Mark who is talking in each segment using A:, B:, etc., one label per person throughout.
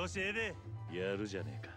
A: 調子ええでやるじゃねえか。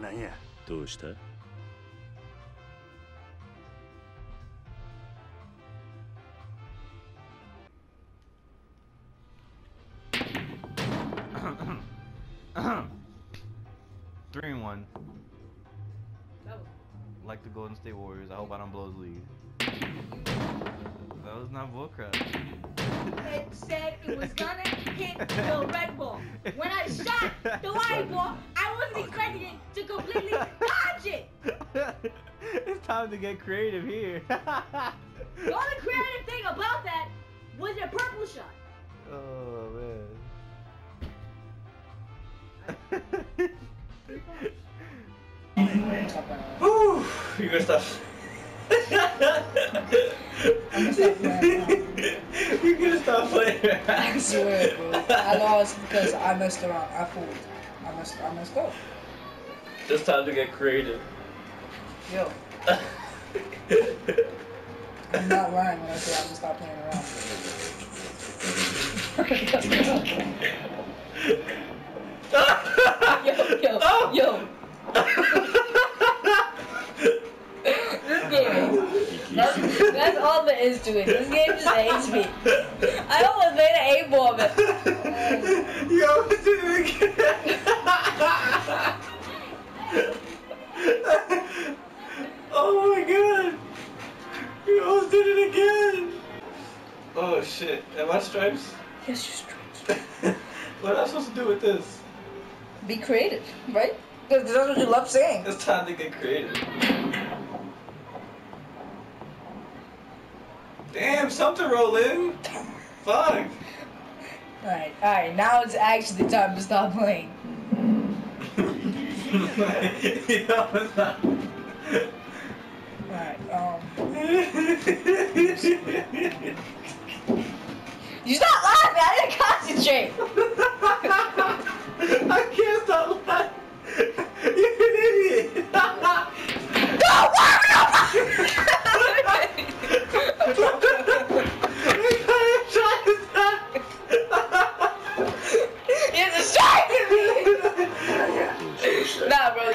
A: なんや？どうした？
B: State Warriors. I hope I don't blow the lead. That was not bullcrap.
C: It said it was gonna hit the red ball. When I shot the white ball, I wasn't oh, expecting it to completely dodge it.
B: it's time to get creative here.
C: The only creative thing about that was your purple shot.
B: oh man.
D: Whew, you gonna stop. You're gonna stop playing.
E: I swear, bro. I lost because I messed around. I fooled. I messed. I messed up.
D: Just time to get creative.
E: Yo, I'm not lying when I say I'm gonna stop playing around. yo, yo, yo. this game. That's, that's all there is to it. This game just hates me. I almost made an eight ball of it.
D: Yo, did it again. oh my god. You almost did it again. Oh shit. Am I stripes?
E: Yes, you straight.
D: what am I supposed to do with this?
E: Be creative, right? Because that's what you love saying.
D: It's time to get creative. Damn, something roll in. Fuck.
E: Alright, alright, now it's actually time to stop playing.
D: Yo, it's not-
E: Alright, um. You stop laughing! I didn't concentrate!
D: I can't stop laughing.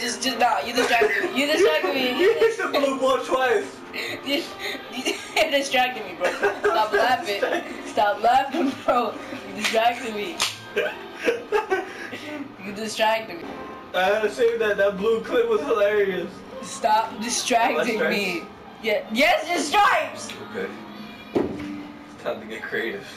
E: Just, just, nah, you distracted me. You distracted me.
D: You hit the blue ball twice.
E: You, you distracted me, bro. Stop laughing. Stop laughing, bro. You distracted me. You distracted me.
D: I had to say that that blue clip was hilarious.
E: Stop distracting me. Yeah, yes, it's stripes.
D: Okay. It's time to get creative.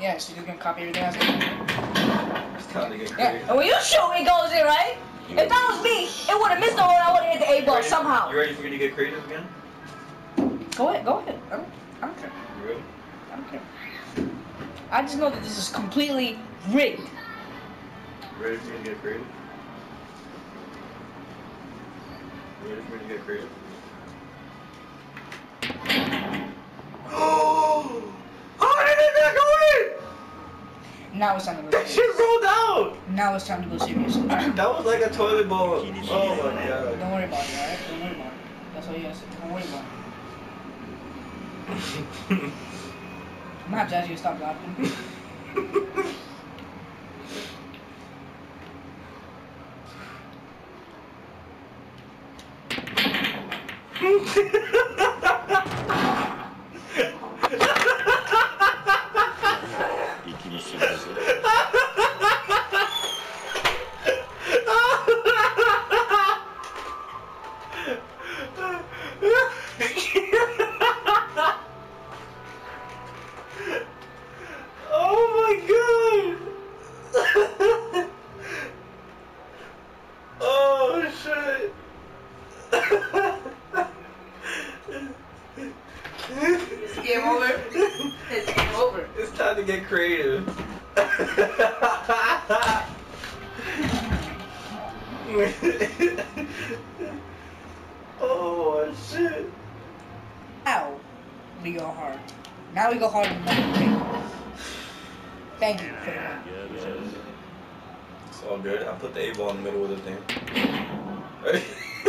E: Yeah, so you can copy everything else.
D: It's time to get
E: Yeah,
D: creative.
E: and when you shoot, it goes in, right? If that was me, it would have missed the hole. I would have hit the eight ball
D: Ready-
E: somehow.
D: You ready for me to get creative again?
E: Go ahead, go ahead. I don't, I don't care.
D: You ready?
E: I don't care. I just know that this is completely rigged.
D: Ready for me to get creative? Ready for me to get creative? Oh! How did that go in?
E: Now it's time to go
D: That shit rolled out!
E: Now it's time to go serious. Don't
D: That was like a toilet bowl. Oh my god.
E: Don't worry about it, alright? Don't worry about it. That's all you gotta say. Don't worry about it. I'm gonna have to you to stop laughing.
D: oh
E: hard. Thank you for win.
D: It's all good. I put the eight ball in the middle of the thing.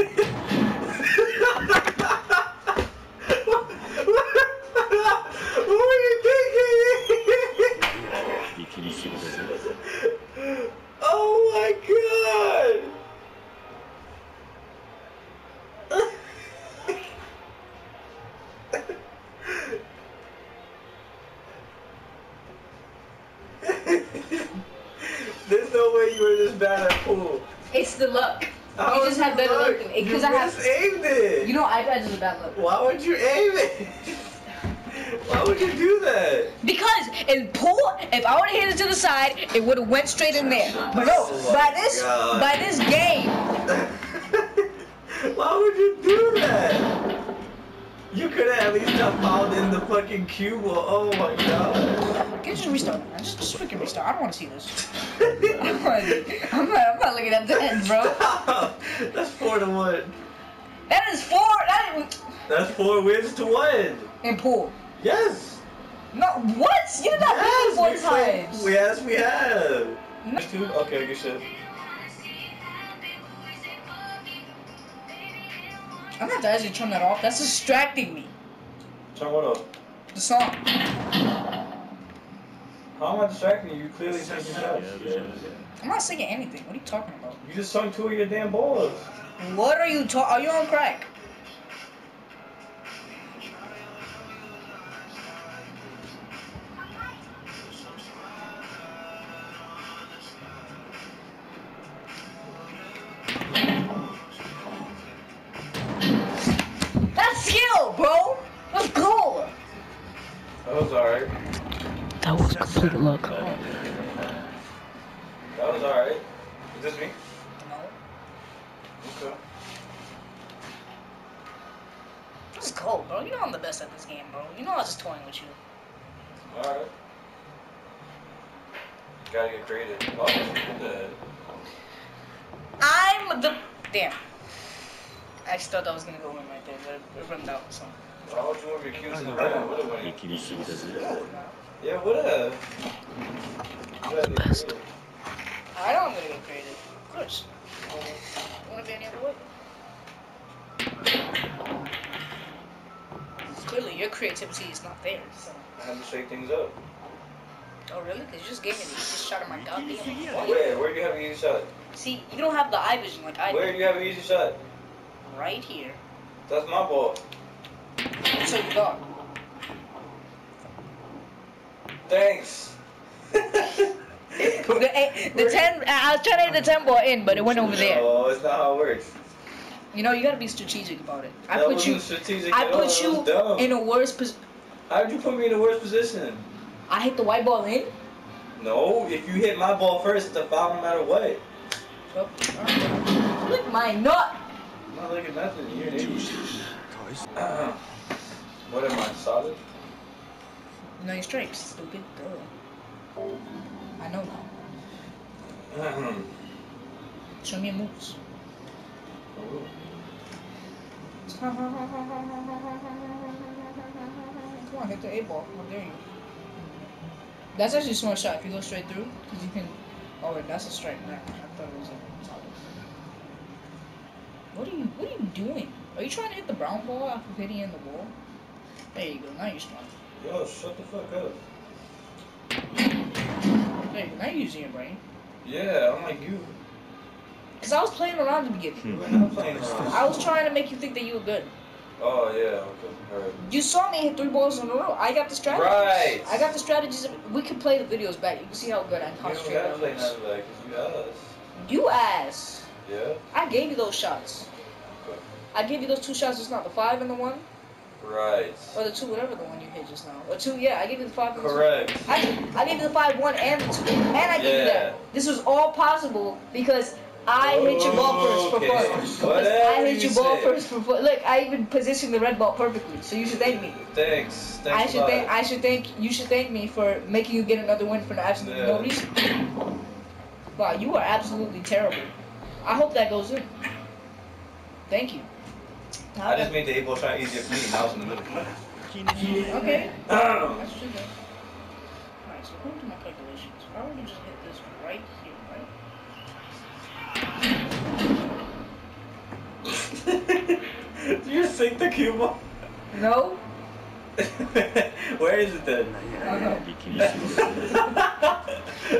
D: way you were this bad at pool.
E: It's the luck.
D: How
E: You just have better luck than me.
D: You
E: Because I have.
D: misaimed it.
E: You know, iPads is a bad luck.
D: Why would you aim it? Why would you do that?
E: Because in pool, if I would have hit it to the side, it would have went straight in there. But no, by this,
D: God.
E: by this game,
D: Why would you do that? You could have at least have found in the fucking cube. Well, oh my god.
E: can you just restart, man? Just, just freaking restart. I don't want to see this. I don't wanna see- I'm not, I'm not looking at the end, bro.
D: Stop. That's four to one.
E: That is four. That is
D: That's four wins to one.
E: in pool.
D: Yes.
E: No, what? You did not me four
D: we played-
E: times.
D: Yes, we have.
E: No.
D: Two? Okay, good shit.
E: I'm not gonna actually turn that off. That's distracting me.
D: Chuck, what up?
E: The song.
D: How am I distracting you? You clearly singing shots.
E: I'm not singing anything. What are you talking about?
D: You just sung two of your damn balls.
E: What are you talking? Are you on crack?
D: That was
E: complete luck.
D: That was alright. Is this me?
E: No.
D: Okay.
E: Let's go, bro. You know I'm the best at this game, bro. You know I was just toying with you.
D: Alright. Gotta get creative. Oh,
E: I'm the damn. I actually thought that was gonna go in right there, but it run out. So.
D: Why would you move your cues to the right? Would've yeah, what up? The best.
E: I know I'm gonna go creative. Of course. I wanna be any other way. Clearly your creativity is not there, so.
D: I had to shake things up.
E: Oh really? Cause you just gave me this shot of my goddamn.
D: Where? Where do you have an easy shot?
E: See, you don't have the eye vision like I do.
D: Where
E: do
D: you have an easy shot?
E: Right here.
D: That's my ball.
E: So you got.
D: Thanks.
E: The, eh, the ten. I was trying to hit the ten ball in, but it went over there.
D: Oh, it's not how it works.
E: You know, you gotta be strategic about it. I
D: that
E: put you.
D: strategic
E: I put you in a worse position.
D: How'd you put me in the worst position?
E: I hit the white ball in.
D: No, if you hit my ball first, it's a foul no matter what.
E: Oh, alright. Lick my nut.
D: I'm not looking nothing. You're an idiot. what am I, solid?
E: No, you're straight, stupid girl. I know now. Show me your moves. Oh. Come on, hit the eight ball. How dare you? That's actually a smart shot if you go straight through, because you can. Oh wait, that's a strike. Nah, I thought it was a solid. What are you? What are you doing? Are you trying to hit the brown ball after hitting in the wall? There you go. Now you're strong.
D: Yo, shut the fuck up.
E: Hey, you go. Now you're using your brain.
D: Yeah, I'm like you.
E: Cause I was playing around at the beginning.
A: Hmm.
D: Not playing around.
E: I was trying to make you think that you were good.
D: Oh, yeah, okay. Alright.
E: You saw me hit three balls in a row. I got the strategies.
D: Right.
E: I got the strategies. We can play the videos back. You can see how good I
D: You don't
E: concentrate
D: gotta play
E: this.
D: none of that, because you ass.
E: You ass.
D: Yeah?
E: I gave you those shots.
D: Okay.
E: I gave you those two shots just not The five and the one,
D: Right.
E: or the two, whatever the one you hit just now. Or two, yeah. I gave you the five and the two.
D: Correct.
E: I, I gave you the five one and the two, and I gave you that. This was all possible because I hit your ball oh, first for
D: Okay.
E: fun. Because I hit
D: you
E: your ball first for first. Look, I even positioned the red ball perfectly. So you should thank me.
D: Thanks. Thanks
E: I should thank I should thank you should thank me for making you get another win for absolutely no reason. Wow, you are absolutely terrible. I hope that goes in. Thank you.
D: I just made the eight ball shot easier for me. I was in the middle.
E: okay. That's true though. Alright, so according to my calculations, if I were to just hit this right here, right?
D: Did you sink the cue ball?
E: No.
D: Where is it then?
A: I don't know.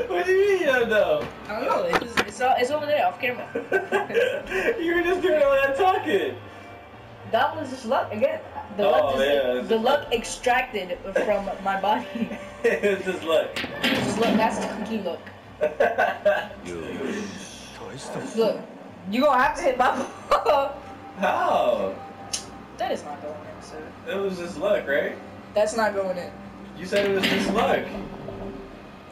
D: what do you mean you don't know?
E: I don't know. It's, it's, it's over there off camera.
D: you were just doing all that talking
E: that was just luck again. The
D: oh,
E: luck, just,
D: yeah,
E: the luck extracted from my body.
D: it was just luck.
E: Just luck. That's cookie
A: luck.
E: Look, you gonna have to hit my ball.
D: How?
E: That is not going in, sir.
D: It was just luck, right?
E: That's not going in.
D: You said it was just luck.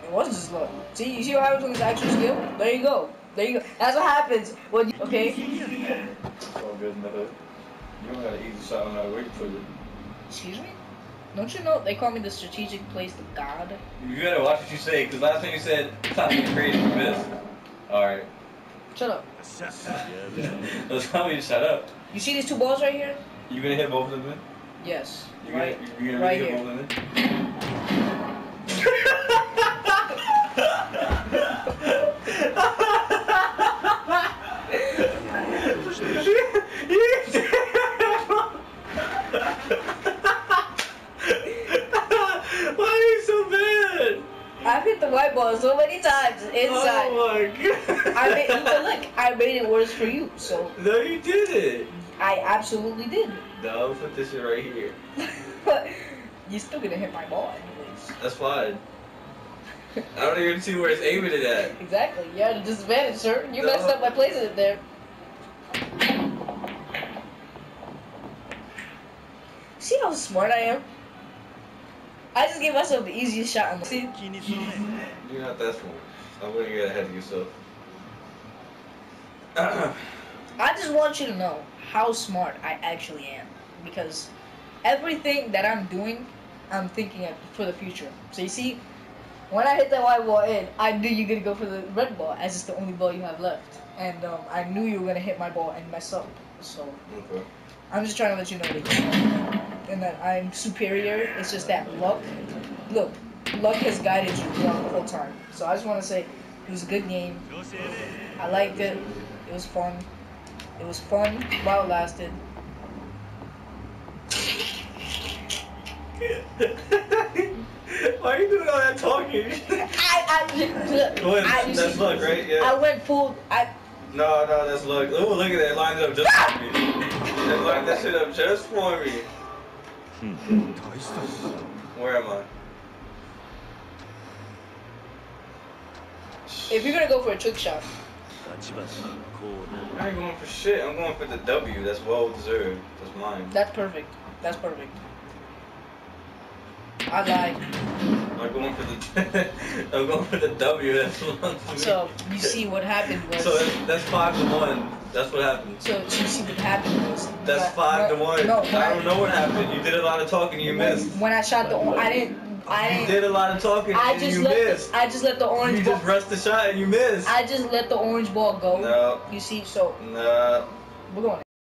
E: It was just luck. See, you see what happens when it's actual skill? There you go. There you go. That's what happens when you, okay?
D: You don't have to eat something I wait for you.
E: Excuse me? Don't you know they call me the strategic place of God?
D: You gotta watch what you say, because last time you said something crazy you. Alright.
E: Shut up.
D: Let's tell me to shut up.
E: You see these two balls right here?
D: You gonna hit both of them in?
E: Yes.
D: You
E: right, gonna,
D: you gonna
E: right
D: hit
E: here.
D: both of them in?
E: I've hit the white ball so many times inside.
D: Oh my god.
E: I made, but look, I made it worse for you, so
D: No, you didn't.
E: I absolutely did.
D: No, put this shit right here.
E: But you're still gonna hit my ball anyways.
D: That's fine. I don't even see where it's aiming it at.
E: Exactly. You're at a disadvantage, sir. You
D: No.
E: messed up by placing it there. See how smart I am? I just gave myself the easiest shot on the see?
D: You're not that smart. I'm gonna get ahead of you, so.
E: I just want you to know how smart I actually am because everything that I'm doing, I'm thinking of for the future. So you see, when I hit that white ball in, I knew you were gonna go for the red ball as it's the only ball you have left, and um, I knew you were gonna hit my ball and mess up. So
D: okay.
E: I'm just trying to let you know that and that I'm superior. It's just that luck. Look, luck has guided you throughout the whole time. So I just want to say it was a good game. I liked it. It was fun. It was fun while it lasted.
D: Why are you doing all that talking?
E: I, I,
D: Go ahead.
E: I,
D: that's luck, right? Yeah.
E: I went full. I.
D: No, no, that's luck. Ooh, look at that. It lines up just for me. It lined that shit up just for me.
A: Hmm.
D: Where am I?
E: If you're gonna go for a trick shot.
D: I ain't going for shit. I'm going for the W. That's well deserved. That's mine.
E: That's perfect. That's perfect. I lied.
D: I'm going for the I'm going for the W. That's.
E: So you see what happened was.
D: So that's, five to one. That's what happened.
E: So you see what happened was.
D: That's five to one.
E: No,
D: I, I don't know what happened. You did a lot of talking. You
E: when,
D: missed.
E: When I shot the, I didn't. I
D: You
E: didn't.
D: a lot of talking
E: I just
D: you
E: let.
D: missed.
E: The, I just let the
D: You
E: orange ball.
D: just rushed the shot and you missed.
E: I just let the orange ball go.
D: No,
E: You see, so
D: no.
E: we're going